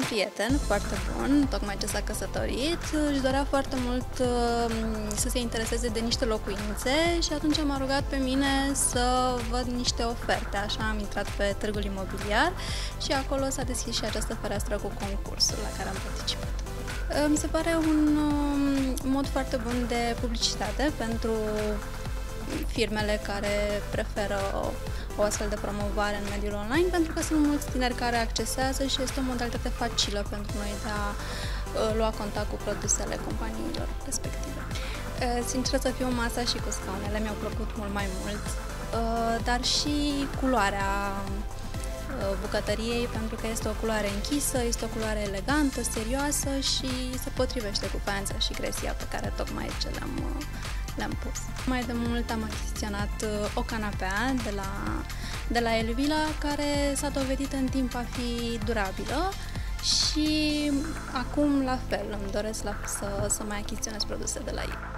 prieten foarte bun, tocmai ce s-a căsătorit, își dorea foarte mult uh, să se intereseze de niște locuințe și atunci m-a rugat pe mine să văd niște oferte. Așa am intrat pe târgul imobiliar și acolo s-a deschis și această fereastră cu concursul la care am participat. Uh, mi se pare un um, mod foarte bun de publicitate pentru firmele care preferă o astfel de promovare în mediul online, pentru că sunt mulți tineri care accesează și este o modalitate facilă pentru noi de a uh, lua contact cu produsele companiilor respective. Uh, sincer să fiu, masa și cu scaunele mi-au plăcut mult mai mult, uh, dar și culoarea bucătăriei, pentru că este o culoare închisă, este o culoare elegantă, serioasă și se potrivește cu faianța și gresia pe care tocmai ce le-am le-am pus. Mai de mult am achiziționat uh, o canapea de la, de la Elvila, care s-a dovedit în timp a fi durabilă și acum la fel îmi doresc la, să, să mai achiziționez produse de la ei.